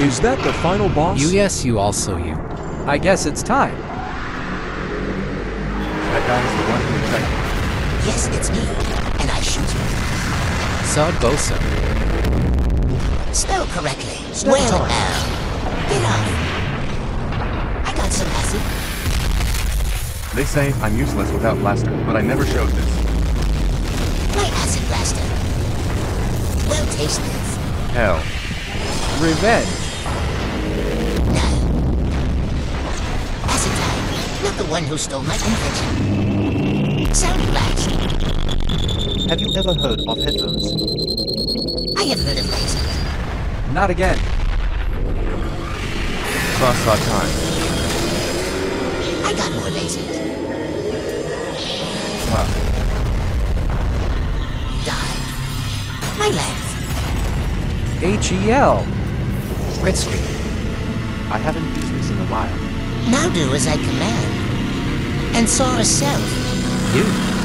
Is that the final boss? You yes, you also you. I guess it's time. That guy is the one who infected me. Yes, it's me. And I shoot you. Sod Bosa. Spell correctly. Spell well, time. now. Get off. I got some acid. They say I'm useless without blaster, but I never showed this. My acid blaster. Well, taste this. Hell. Revenge. No. Acid time. Not the one who stole my invention. Sound blast. Have you ever heard of headphones? I have heard of lasers. Not again. Cross our time. I got more lasers. Wow. Die. My legs. H-E-L. Red. I haven't used this in a while. Now do as I command. And saw a self. You.